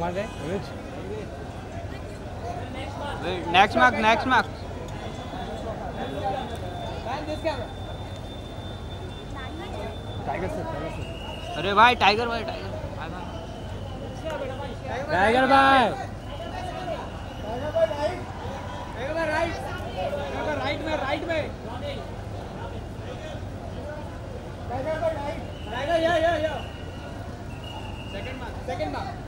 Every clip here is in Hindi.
मार रहे Anuj next mark next mark tiger sir tiger sir अरे भाई टाइगर भाई टाइगर भाई, भाई। टाइगर भाई राइट में राइट में टाइगर भाई सेकंड मार्क सेकंड मार्क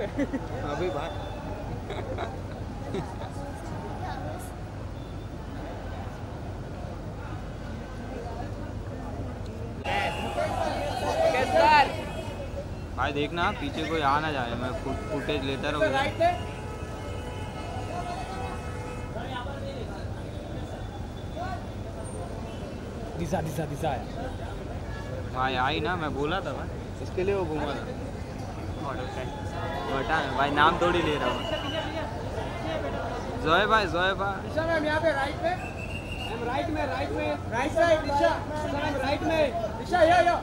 अभी बात। भाई देखना पीछे कोई आ ना जाए मैं फुट- फुटेज लेता रहूँगा दिशा दिशा दिशा है। भाई आई ना मैं बोला था भाई। इसके लिए वो घूमा था। बटा भाई नाम थोड़ी ले रहा हूँ। जोए भाई जोए भाई। दिशा मैम यहाँ पे राइट में। मैम राइट में राइट में। Right side Disha. Disha ma'am right में। Disha yeah yeah.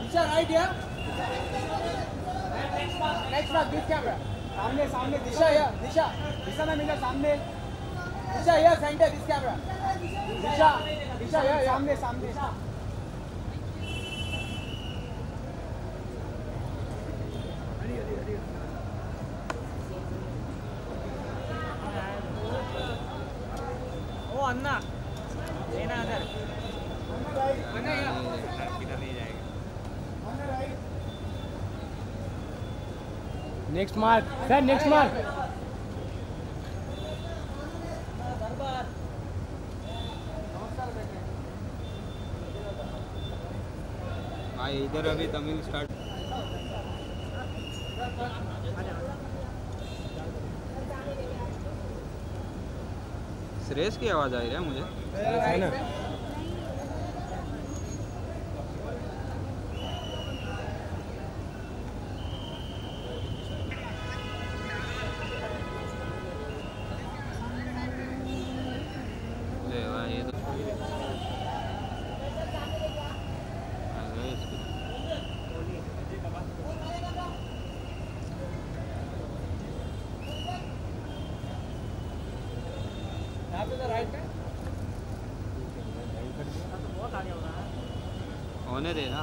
Disha right या नेक्स्ट बात दिस कैमरा सामने सामने। दिशा या दिशा। दिशा मैम इधर सामने। दिशा या centre this camera Disha Disha या सामने सामने ओ अन्ना लेना अदर अन्ना या next mark sir next mark इधर अभी तमिल स्टार्ट सुरेश की आवाज़ आ रही है मुझे। है ना ले भाई ये तो आ गए इसके। यहाँ पे तो राइट में बहुत आगे हो रहा है होने दे ना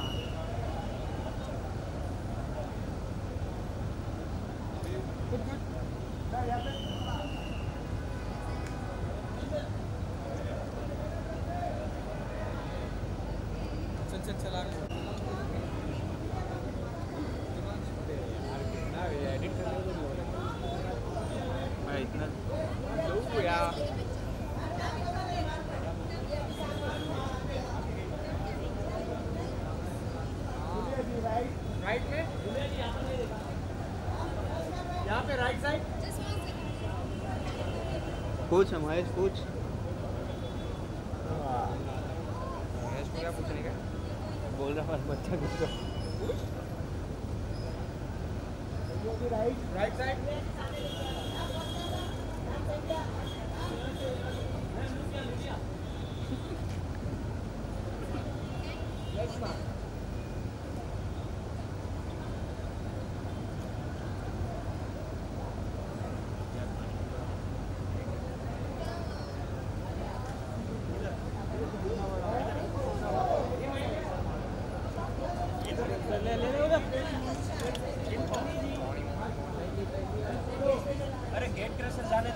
चल चल चला भाई इतना राइट में यहाँ पे राइट साइड पूछ महेश पूछ। महेश को क्या पूछने का? बोल रहा हूँ बच्चा कुछ राइट साइड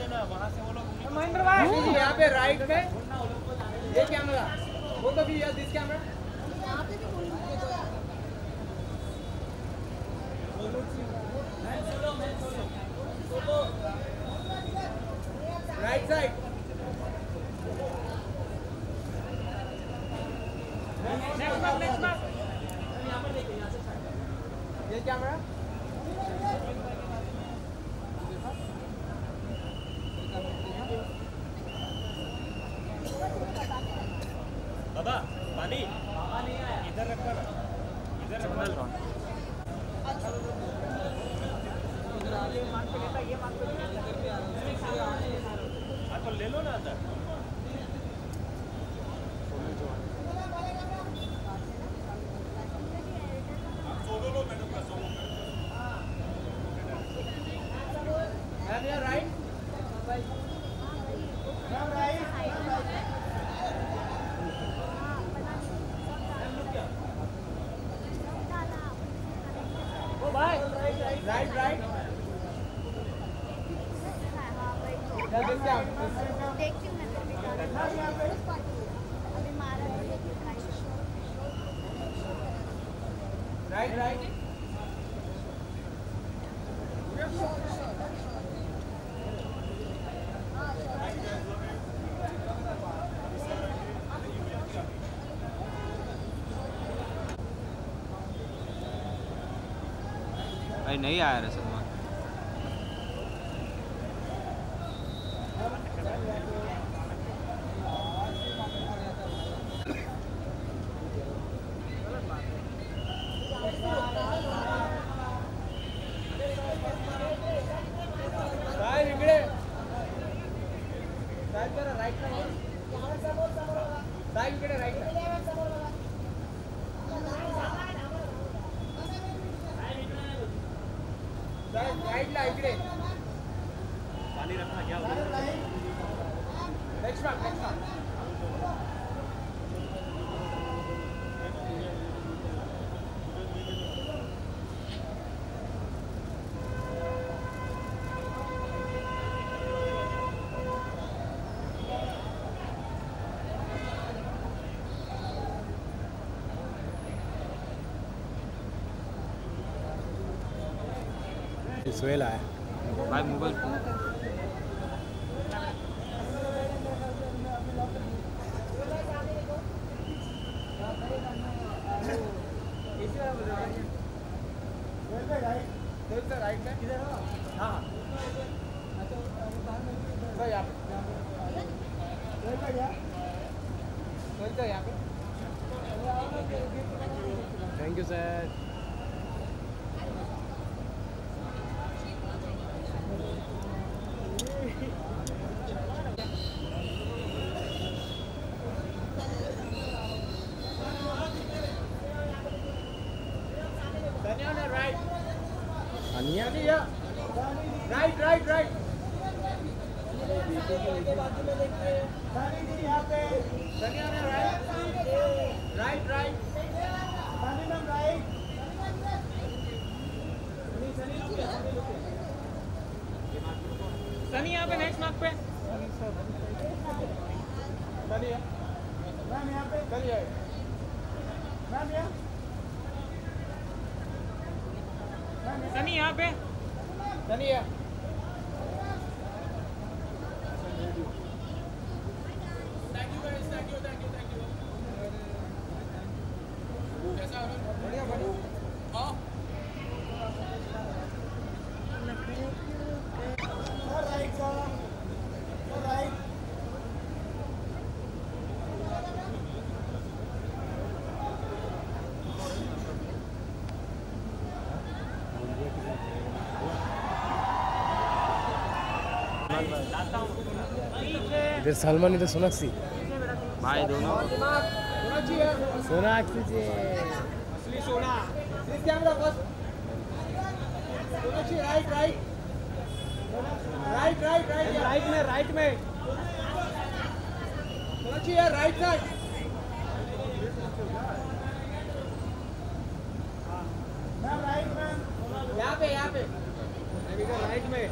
महेंद्र भाई यहाँ पे राइट में ये कैमरा वो तो भी this camera right side next mark next mark This camera. बाबा पानी इधर रखा ना इधर रखा सिग्नल कौन हाँ तो ले लो ना अंदर Ma'am, here, right? Ma'am, right? Oh, bye. Right, right. Yeah, this cam. देखती हूँ मैं फिर भी अभी मारा Right, right. भाई नहीं आया रे सलमान साहेब इकडे साहेब जरा राईट ला साहेब इकडे राईट ला साहेब राईट ला इकडे पानी रखना क्या next mark next mark Suhel आया। भाई मोबाइल इसी वाला बोल रहे हैं राइट सर राइट में किधर हो हाँ हाँ सर यहाँ पे सर यहाँ पे thank you sir Daniel, right. Aniya Daniel, right, right, right. Daniel, right. Right, right. Sunny यहाँ पे नेक्स्ट मार्क पे Daniel. मैम यहाँ पे चलिए मैम यहाँ सनी यहाँ पे Daniel. Thank you guys, thank you, thank you, thank you. कैसा हो रहा है? बढ़िया बढ़िया हाँ इधर सलमान इधर सोनाक्षी भाई दोनों। सोनाक्षी जी असली सोना। इस कैमरा बस Sonakshi right right right right right right में राइट में। सोनाक्षी यार right side ma'am right ma'am यहाँ पे यहाँ पे राइट में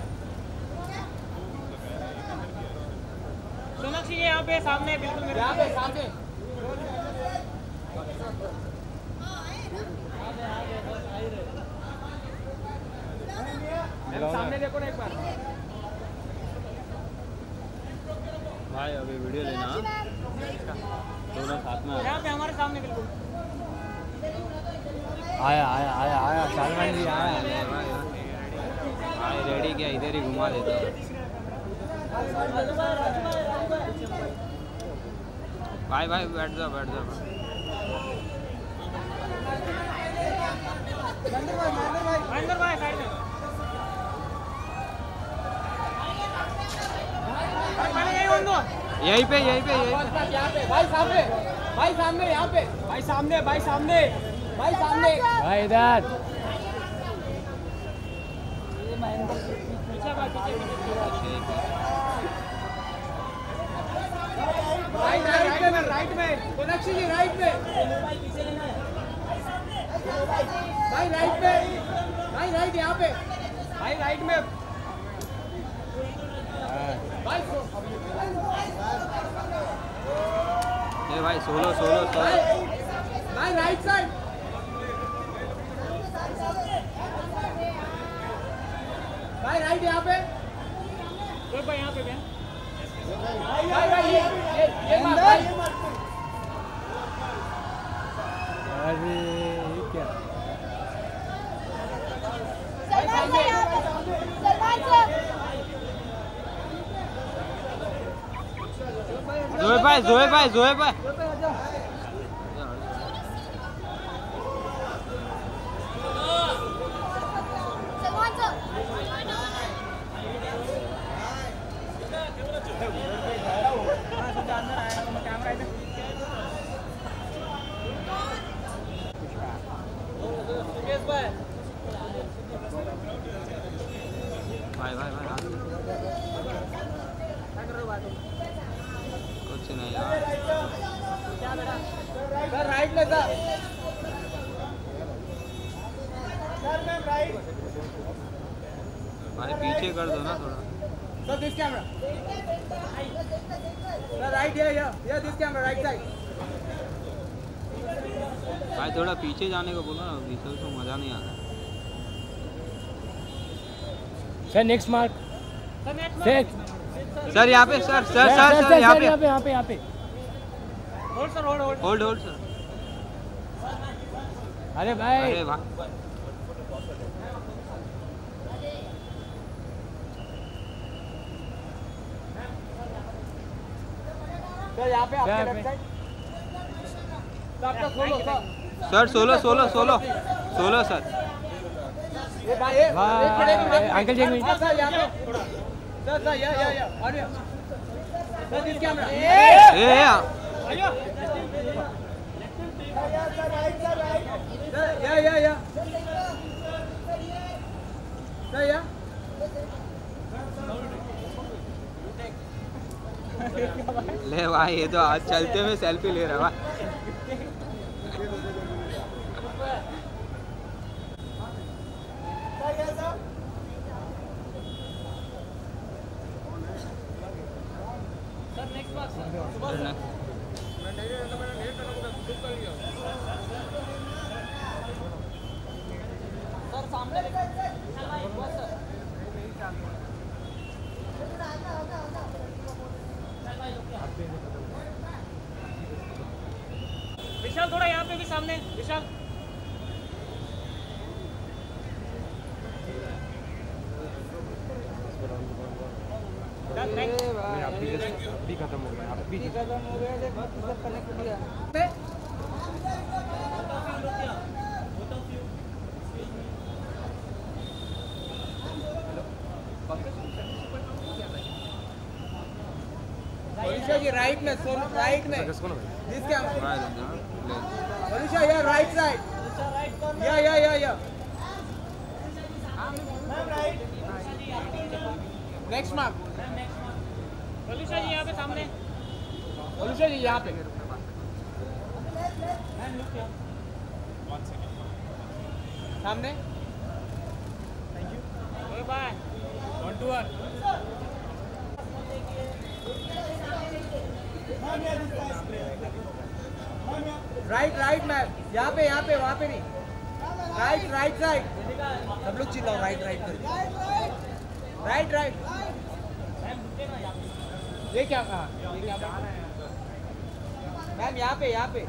सोनाक्षी ये यहाँ पे सामने बिल्कुल मेरे यहाँ पे सामने सामने देखो ना एक बार भाई अभी वीडियो लेना? दोनों साथ में आ रहे। यहाँ पे हमारे सामने बिल्कुल आया आया आया आया सलमान जी आया भाई रेडी क्या इधर ही घुमा देता हूँ। भाई भाई बैठ जाओ बैठ जाओ। महेंद्र भाई साइड में यही यहीं पे यहीं पे यहीं पे। पे भाई सामने भाई सामने यहाँ पे भाई सामने भाई सामने भाई सामने भाई इधर पीछे भाई पीछे। राइट राइट में राइट में। सोनाक्षी जी राइट में। भाई राइट में। भाई राइट यहाँ पे। भाई राइट में। भाई भाई सोलो सोलो सोलो। भाई राइट साइड भाई राइट यहाँ पे। भाई यहाँ पे बहन। अरे जोए भाई जोए भाई जोए भाई सलमान सर भाई भाई भाई हाथ कुछ नहीं यार। सर राइट में सर। सर मैम राइट भाई पीछे कर दो ना थोड़ा। Sir this camera sir right here here this camera right side भाई थोड़ा पीछे जाने को बोलो ना पीछे तो मज़ा नहीं आ रहा। सर नेक्स्ट मार्क सर यहाँ पे sir sir sir sir sir यहाँ पे। यहाँ पे यहाँ पे यहाँ पे। Hold sir hold hold hold hold sir अरे भाई। अरे भाई सर यहाँ पे आपके लेफ़्ट साइड सर आपका खोलो sir sir solo solo solo. Solo sir. Uncle ji, minute. हाँ, sir sir sir yeah yeah yeah और ये। सर दिस कैमरा ए ए, या या या ले भाई ये तो आज चलते हुए सेल्फी ले रहा है। सर विशाल थोड़ा यहाँ पे भी सामने विशाल Done, thanks. अभी खत्म हो गया अभी मनीषा जी राइट में सोन राइट में। This yeah right side yeah yeah yeah या नेक्स्ट मार्क जी यहाँ पे सामने। मनीषा जी यहाँ पे। सामने। ओए bye one two right right ma'am यहाँ पे यहाँ पे वहाँ पे नहीं। राइट राइट साइड सब लोग चिल्लाओ। राइट राइट कर। राइट राइट ये क्या हाँ, ये क्या मैम यहाँ पे यहाँ पे।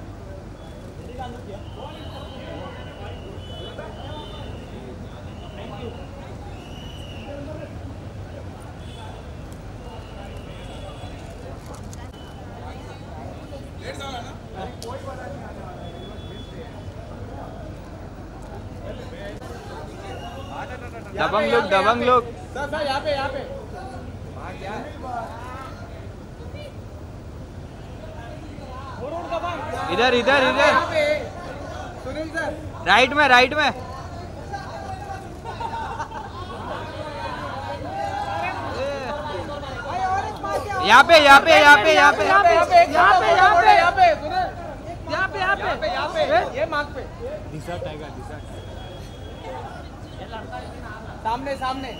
दबंग लोग दबंग लोग। सर सर यहाँ पे यहाँ पे। इधर इधर इधर राइट में राइट में यहाँ पे यहाँ पे यहाँ पे यहाँ पे यहाँ पे यहाँ पे यहाँ पे यहाँ पे यहाँ पे सुनील यहाँ पे यहाँ पे यहाँ पे ये मार्ग पे दिशा टाइगर दिशा सामने सामने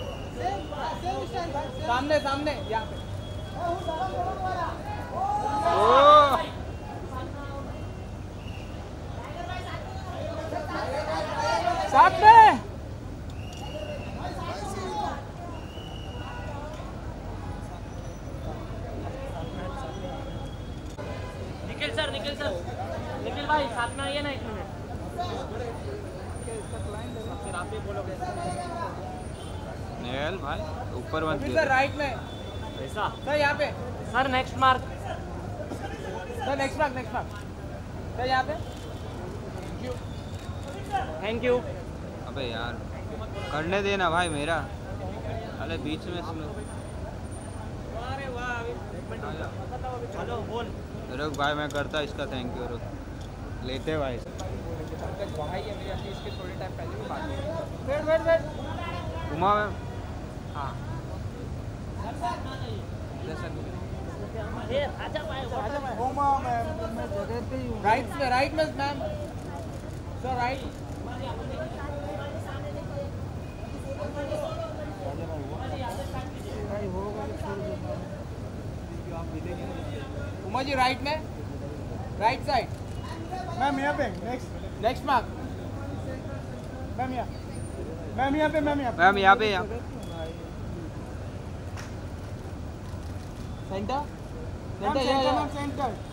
सामने सामने यहाँ पे साथ में। Nikhil sir Nikhil sir. Nikhil भाई साथ में आइए ना एक मिनट। फिर आप ही बोलोगे। नेहल भाई ऊपर मत सर राइट में। ऐसा? सर यहाँ पे। Sir next mark sir next mark next mark sir यहाँ पे। थैंक यू पे यार। करने देना भाई मेरा। अरे बीच में सुनो रुक भाई मैं करता इसका थैंक यू रुक। लेते हाँ। भाई। घुमा मैम। हाँ। राइट में राइट में ma'am sir right Uma ji right में? राइट साइड मैम यहाँ पे नेक्स्ट नेक्स्ट मार्क मैम यहाँ। मैम यहाँ पे मैम यहाँ। मैम यहाँ पे यहाँ। सेंटर सेंटर सेंटर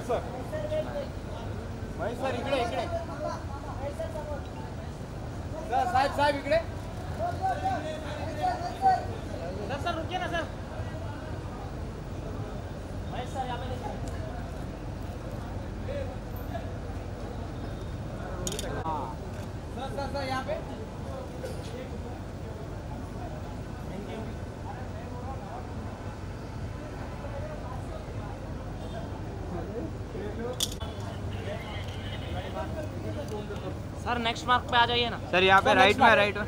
भाई सर भाई सर इकडे. इकडे साहेब साहेब इकडे. सर नेक्स्ट मार्क पे आ जाइए ना। सर यहाँ पे राइट में राइट में।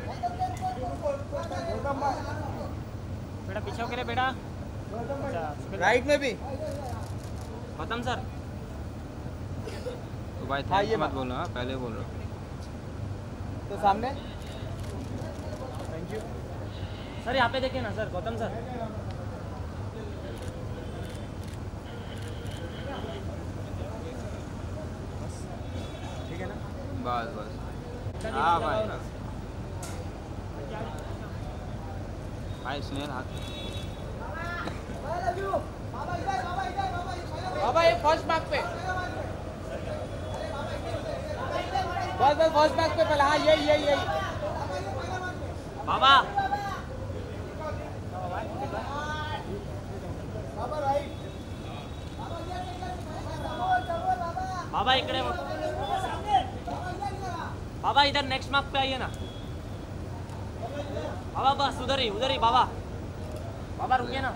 बेटा पीछे होके रे बेटा। अच्छा राइट में भी। खत्म सर तो भाई हाँ, ये मत बात। बोलो हाँ पहले बोल रहा हूँ। तो सामने। थैंक यू सर यहाँ पे देखिए ना सर गौतम सर ठीक है ना बस बस हाँ भाई। भाई हाथ बाबा ये फ़र्स्ट मार्क पे। बस बस फ़र्स्ट मार्क पे पहले। हाँ यही यही यही। बाबा। पे आइए ना बाबा बस उधर ही उधर ही बाबा बाबा रुकिए ना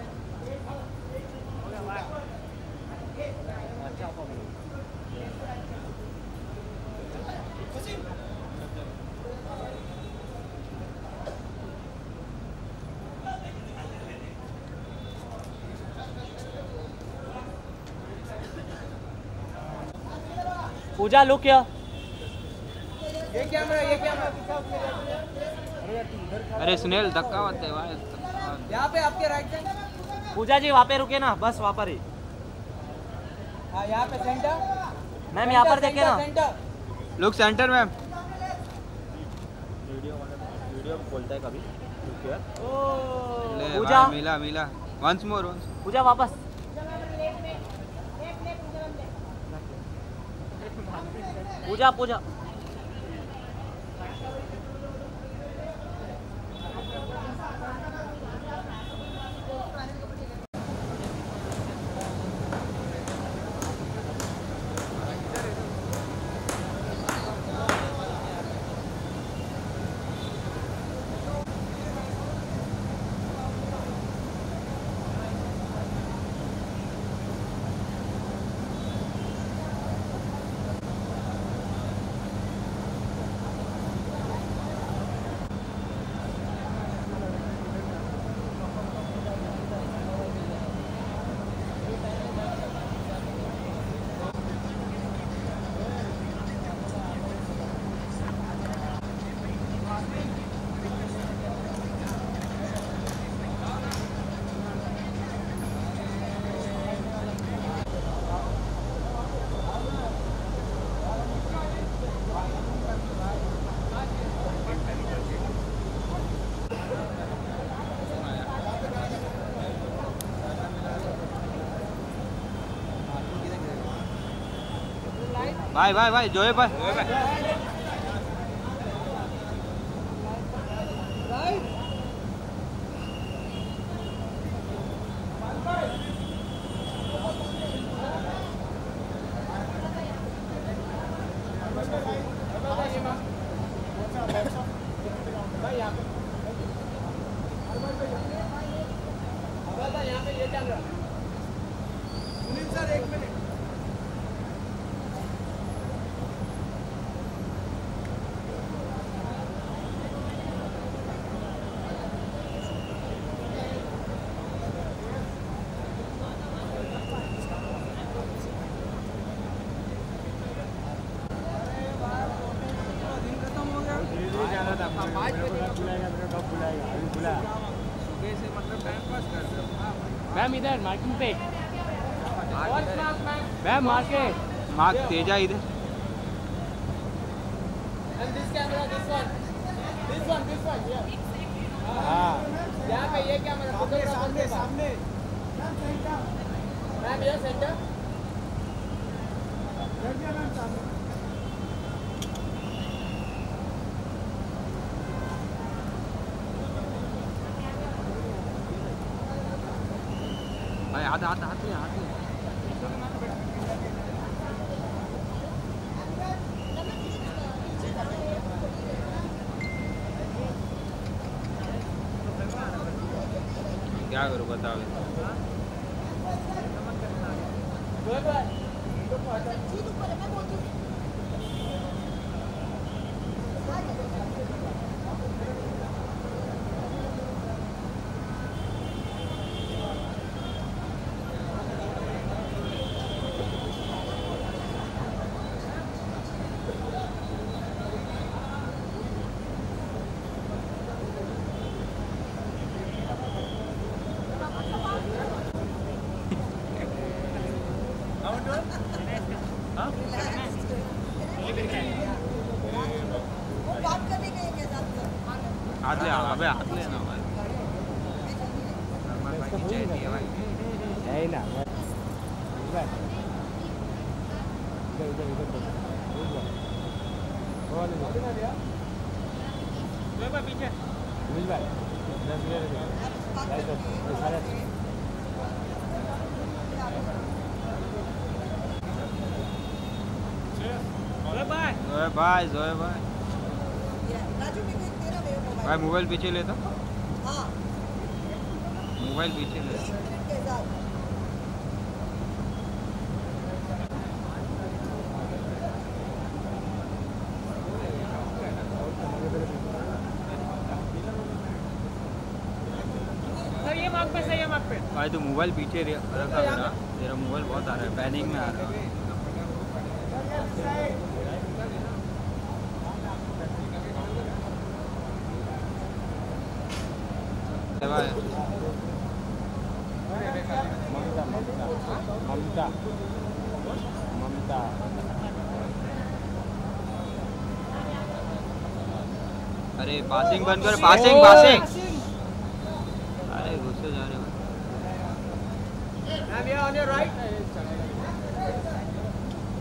पूजा, लुक क्या अरे सुनील धक्का मत दे भाई। यहाँ पे आपके राइट साइड पूजा जी वहाँ पे रुके ना बस वहाँ पर ही। हाँ यहाँ पे सेंटर मैम यहाँ पर देखे ना। लुक सेंटर मैम वीडियो बोलता है कभी पूजा। मिला मिला। वंस मोर वंस पूजा वापस। पूजा पूजा। भाई भाई भाई जोए भाई जोए भाई यहाँ पे ये कैमरा सुनील सर एक मिनट मैम इधर मार्किंग पे मैम मार्केट मार्क तेजा इधर। And this camera, this one. This one, this one, yeah. हाँ। यहाँ पे ये कैमरा फोटोग्राफर सामने सामने। मैम ये सेंटर भाई हाथ हाथ हाथ ले हाथ ले क्या करूँ बताओ हाथ ले अबे हाथ ले ना भाई नॉर्मल भाई की चाहिए भाई है ही ना इधर इधर इधर इधर इधर वो वाले में। पीछे सुनील भाई दस मिनट रुको। ढाई सौ, ये साढ़े आठ सौ। बाय जोए भाई जोए भाई। भाई मोबाइल पीछे ले तो। मोबाइल पीछे ले। भाई तो मोबाइल पीछे रखा मेरा मोबाइल बहुत आ रहा है पैनिक में आ रहा है। ममता ममता अरे पासिंग बंद कर पासिंग पासिंग अरे गुस्से जा रहे हो.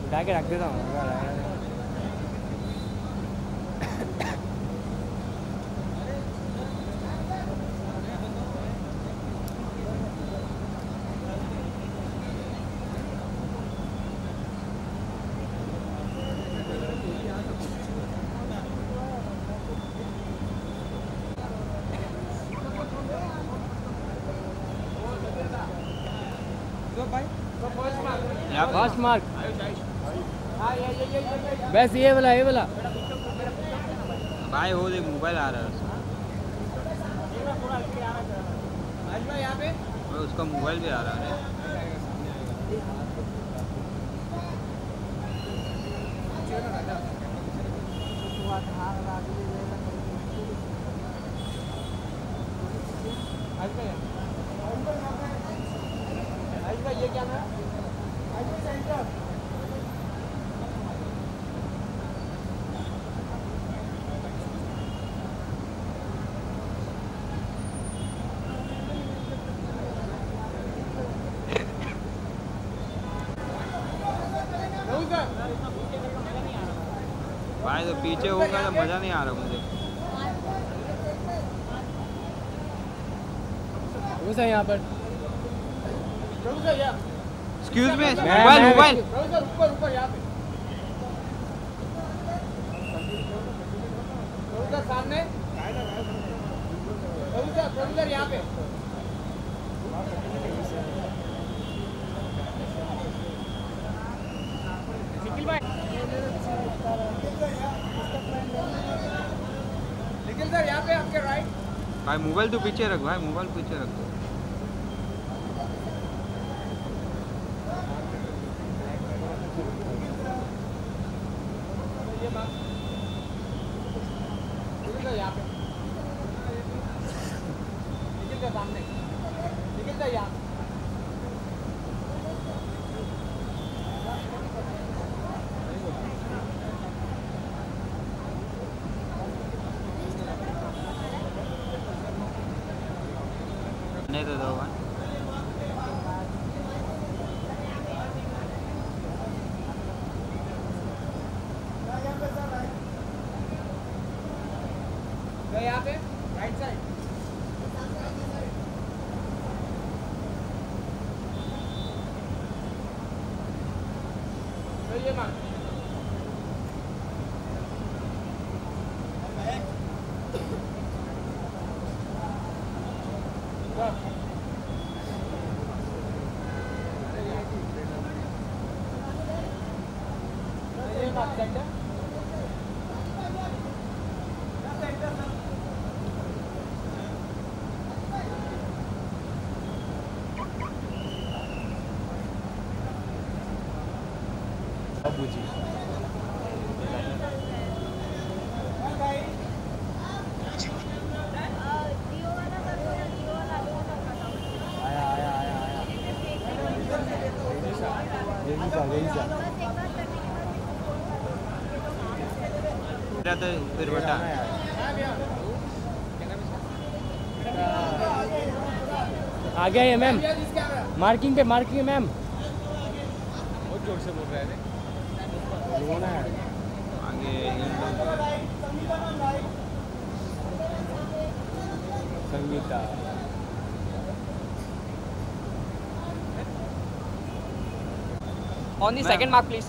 उठा के रख देता हूँ। फ़र्स्ट मार्क बस ये वाला ये वाला। भाई वो देख मोबाइल आ रहा है। उसका मोबाइल भी आ रहा है आज भाई आज भाई ये क्या है आज भाई सेंटर रहू सर भाई तो पीछे होगा तो मज़ा नहीं आ रहा मुझे वो सर यहाँ पर। रहू सर यहाँ एक्सक्यूज मी मोबाइल मोबाइल ऊपर ऊपर यहाँ पे। सामने। रहू सर यहाँ पे। निखिल भाई। निखिल सर यहाँ पे आपके राइट भाई मोबाइल तो पीछे रख भाई मोबाइल पीछे रख ये बात निखिल सर यहाँ पे निखिल सर सामने निखिल सर यहाँ नहीं तो दो भाई सर यहाँ पे राइट साइड सर ये मान सर सर, ये मान सेंटर बाबूजी जियो वाला कर दो ना जियो वाला वो कर दो आया आया आया आया यही सा यही सा बस एक बार करने के बाद मेरा तो फिर बता आ गया ये मैम। मार्किंग पे मार्किंग मैम। बहुत ज़ोर से बोल रहे हैं रोना है। आगे Sangeeta. On the second mark, please.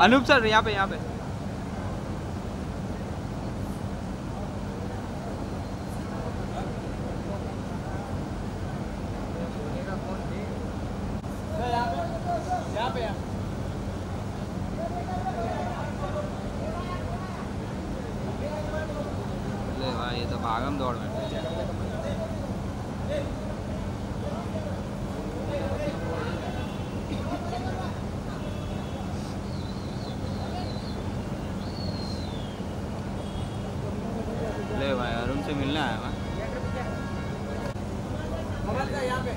Anoop sir यहाँ पे यहाँ पे। 在压呗。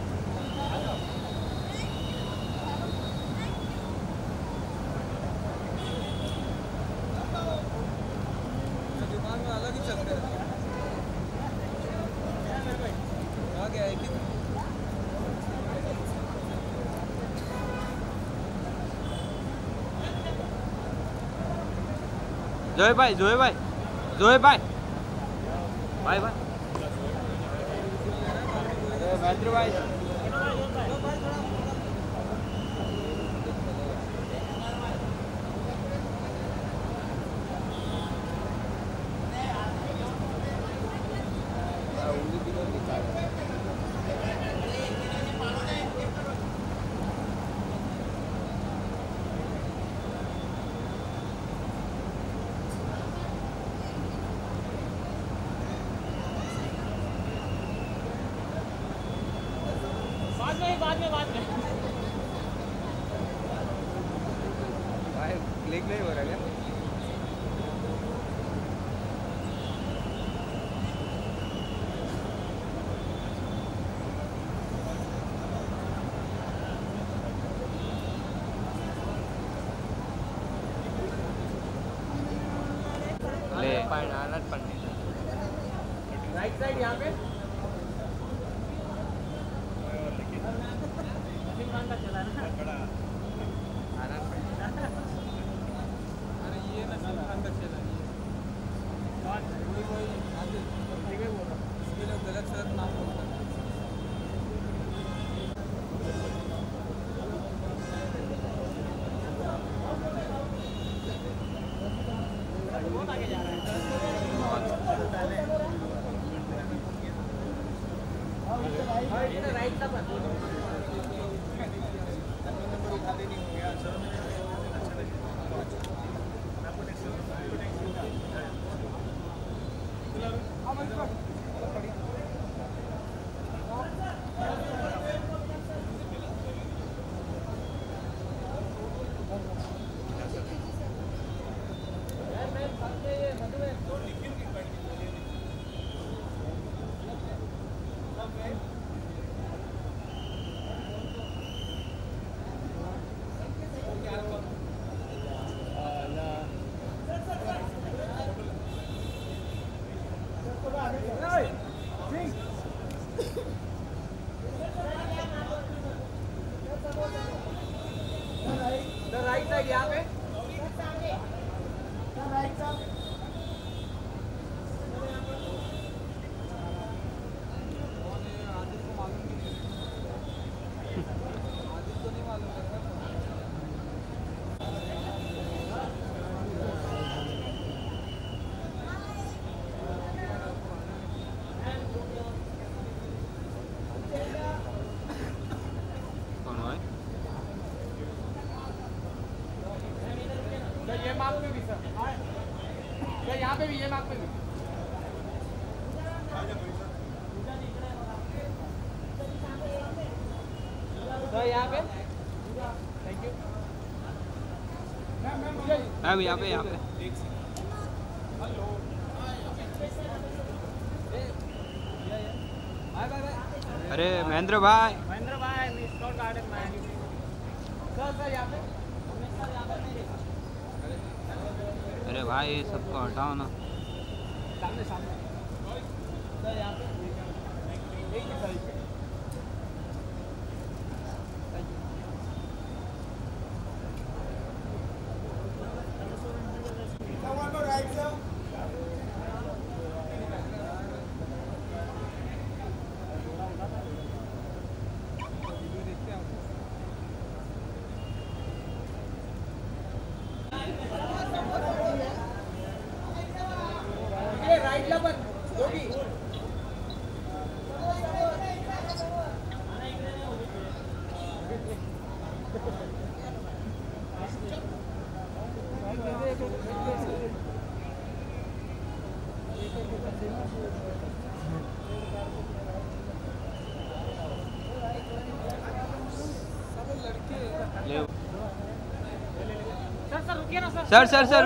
જોય ભાઈ જોય ભાઈ જોય ભાઈ ભાઈ ભાઈ ભાઈ है भैया पे यहाँ पे। अरे महेंद्र भाई। महेंद्र भाई गार्डन में। सर सर पे। अरे भाई सबको हटाओ ना। सामने सामने। सर यहाँ पे। Sir sir sir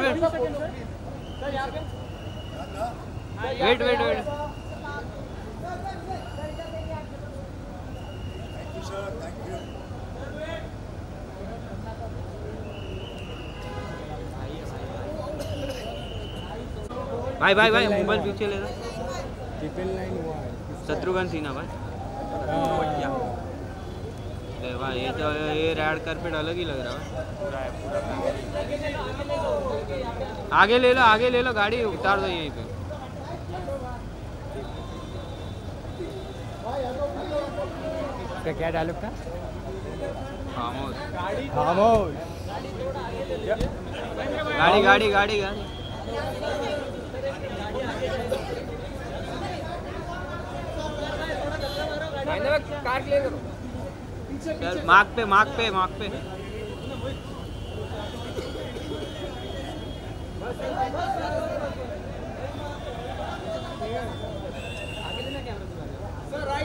wait wait wait भाई भाई भाई मोबाइल पीछे ले रहा? शत्रुघ्न सिन्हा भाई। ये तो ये रेड कारपेट अलग ही लग रहा है। आगे ले लो आगे ले लो गाड़ी उतार दो यहीं पे। इसका क्या डायलॉग था? खामोश। खामोश। गाड़ी गाड़ी गाड़ी गाड़ी। कार क्लियर करो चल मार्क पे मार्क पे मार्क पे। Sir sir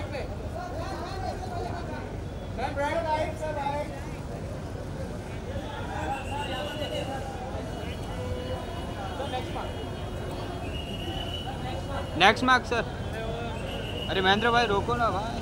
next mark sir अरे महेंद्र भाई, रोको ना भाई।